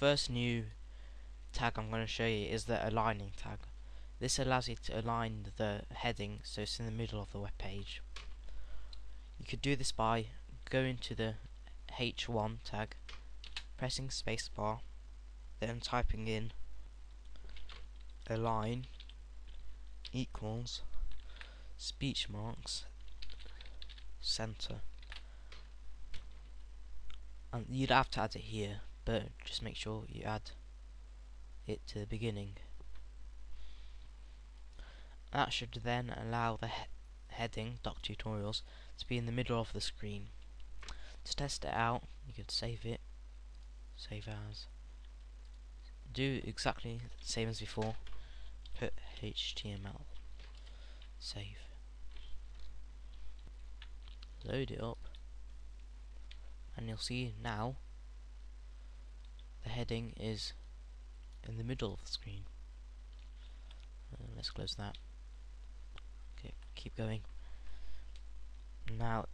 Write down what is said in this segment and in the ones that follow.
first new tag I'm going to show you is the aligning tag. This allows you to align the heading so it's in the middle of the web page. You could do this by going to the H1 tag, pressing spacebar, then typing in align equals speech marks center and you'd have to add it here but just make sure you add it to the beginning. That should then allow the he heading doc tutorials to be in the middle of the screen. To test it out you could save it save as. Do exactly the same as before. Put HTML save. Load it up and you'll see now the heading is in the middle of the screen. Uh, let's close that. Okay keep going. Now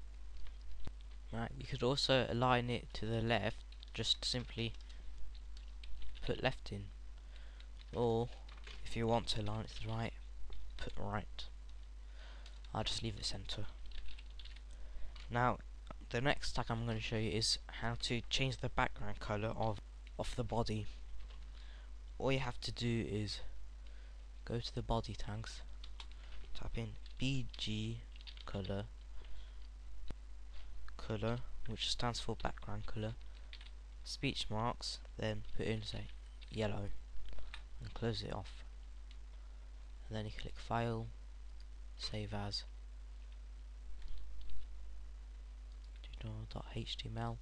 right you could also align it to the left just simply put left in. Or if you want to align it to the right put right. I'll just leave it center. Now the next tag I'm going to show you is how to change the background color of of the body. All you have to do is go to the body tags type in BG color color which stands for background color speech marks then put in say yellow and close it off. And then you click file save as .html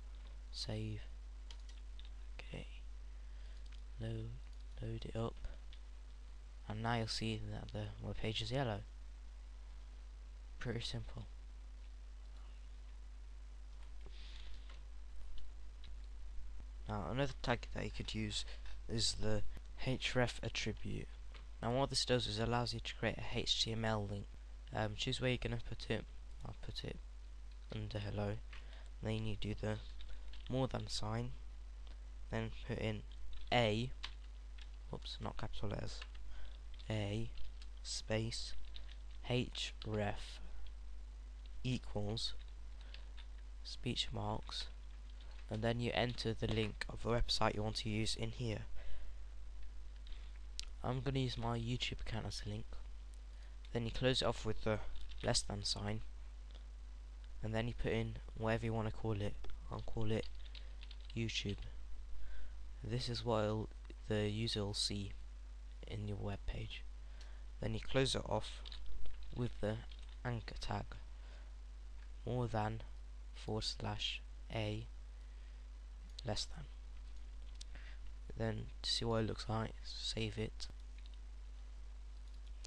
save load load it up. And now you'll see that the web page is yellow. Pretty simple. Now another tag that you could use is the href attribute. Now what this does is allows you to create a HTML link. Um, choose where you're going to put it. I'll put it under hello. Then you do the more than sign. Then put in a whoops not capital letters a space href equals speech marks and then you enter the link of the website you want to use in here. I'm going to use my YouTube account as a link. Then you close it off with the less than sign and then you put in whatever you want to call it. I'll call it YouTube this is what the user will see in your web page. Then you close it off with the anchor tag. More than forward slash a less than. Then to see what it looks like save it.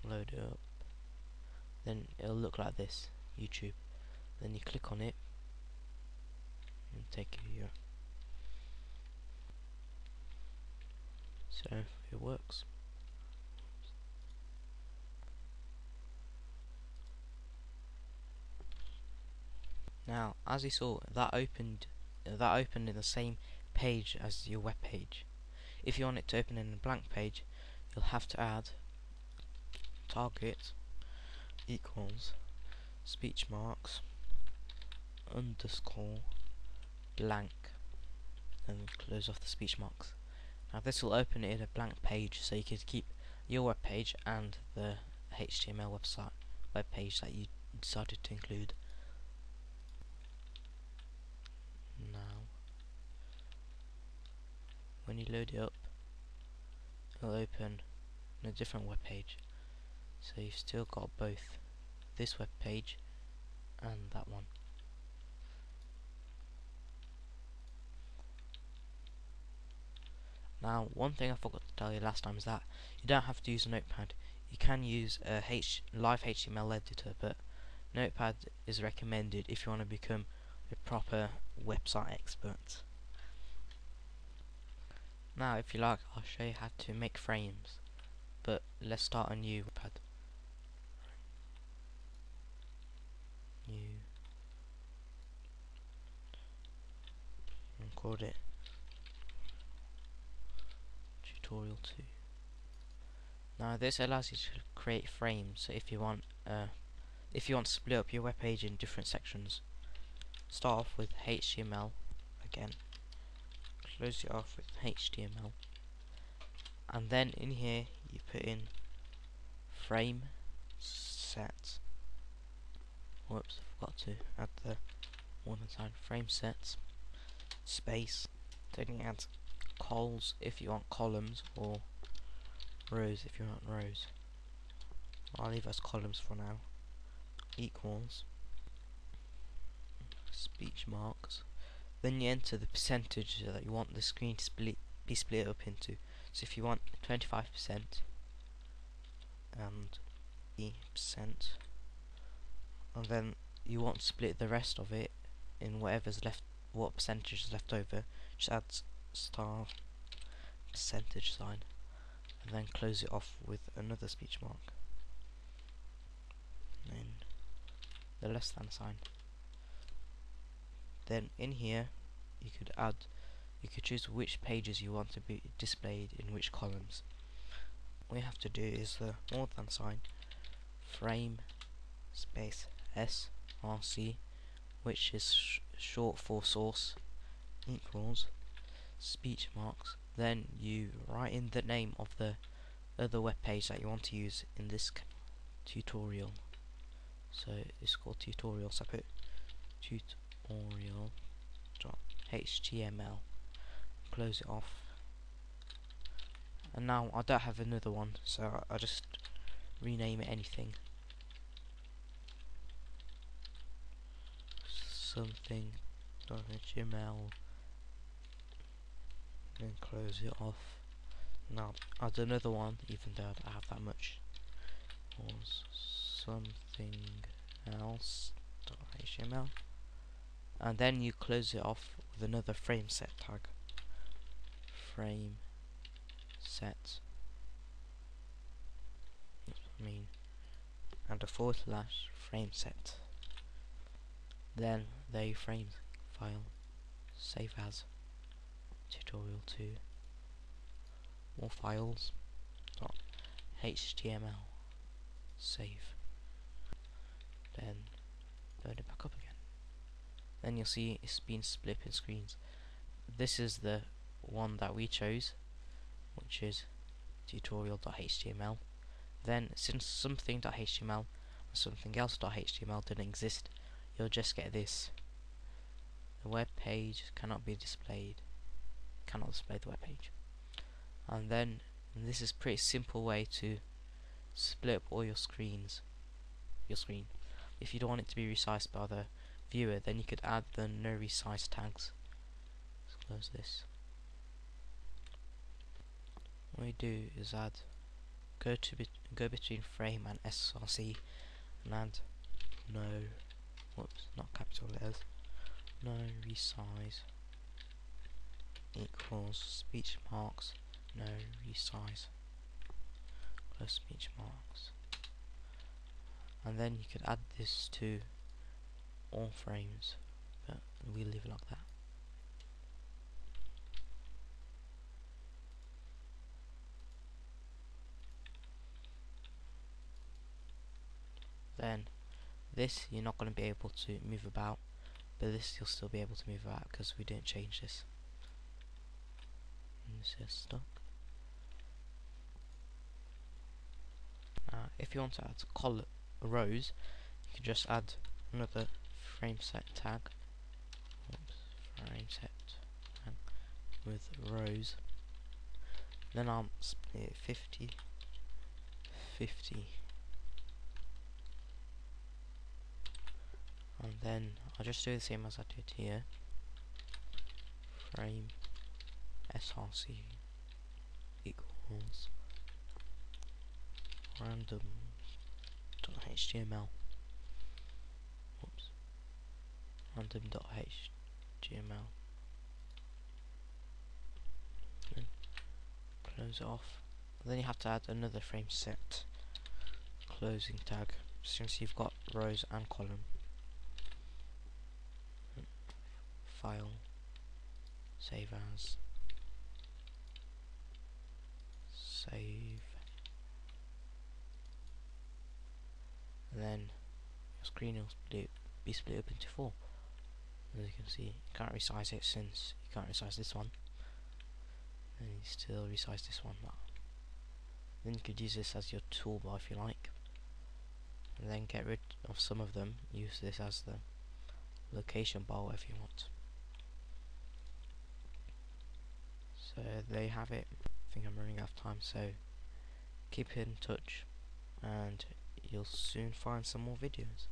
Load it up. Then it'll look like this YouTube. Then you click on it and take you here so it works now as you saw that opened that opened in the same page as your web page if you want it to open in a blank page you'll have to add target equals speech marks underscore blank and close off the speech marks. Now this will open in a blank page so you can keep your web page and the HTML website web page that you decided to include. Now when you load it up it'll open in a different web page so you've still got both this web page and that one Now, one thing I forgot to tell you last time is that you don't have to use a notepad. You can use a H live HTML editor, but notepad is recommended if you want to become a proper website expert. Now, if you like, I'll show you how to make frames, but let's start a new pad. New. And it tutorial 2. Now this allows you to create frames so if you want uh, if you want to split up your web page in different sections start off with HTML again. Close it off with HTML and then in here you put in frame set. Whoops forgot to add the one sign frame sets space you add cols if you want columns or rows if you want rows. I'll leave as columns for now. Equals. Speech marks. Then you enter the percentage that you want the screen to split be split up into. So if you want 25% and the percent and then you want to split the rest of it in whatever's left what percentage is left over just add star percentage sign and then close it off with another speech mark. Then the less than sign. Then in here you could add you could choose which pages you want to be displayed in which columns. What you have to do is the more than sign frame space src which is sh short for source equals speech marks then you write in the name of the other web page that you want to use in this tutorial. So it's called tutorial so I put tutorial html close it off. And now I don't have another one so I, just rename it anything. Something then close it off. Now add another one even though I don't have that much. Or something else. Html and then you close it off with another frame set tag. Frame set. I mean. And a forward slash frame set. Then the frame file save as tutorial 2 more files. Html save. Then load it back up again. Then you'll see it's been split in screens. This is the one that we chose which is tutorial.html then since something.html and something else.html didn't exist you'll just get this. The web page cannot be displayed cannot display the web page and then and this is pretty simple way to split up all your screens your screen if you don't want it to be resized by the viewer, then you could add the no resize tags. Let's close this. What we do is add go to be, go between frame and SRC and add no whoops not capital letters no resize equals speech marks no resize. Close speech marks. And then you could add this to all frames but we leave it like that. Then this you're not going to be able to move about but this you'll still be able to move about because we didn't change this stuck uh, if you want to add color rows you can just add another frame set tag. Oops, frame set tag with rows. Then I'll split it 50 50 and then I'll just do the same as I did here. Frame src equals random html random.html close it off. Then you have to add another frame set. Closing tag. Since you've got rows and column. File. Save as save. And then your screen will split, be split up into four. As you can see you can't resize it since you can't resize this one. And you still resize this one then you could use this as your toolbar if you like. And then get rid of some of them use this as the location bar if you want. So there you have it think I'm running out of time so keep in touch and you'll soon find some more videos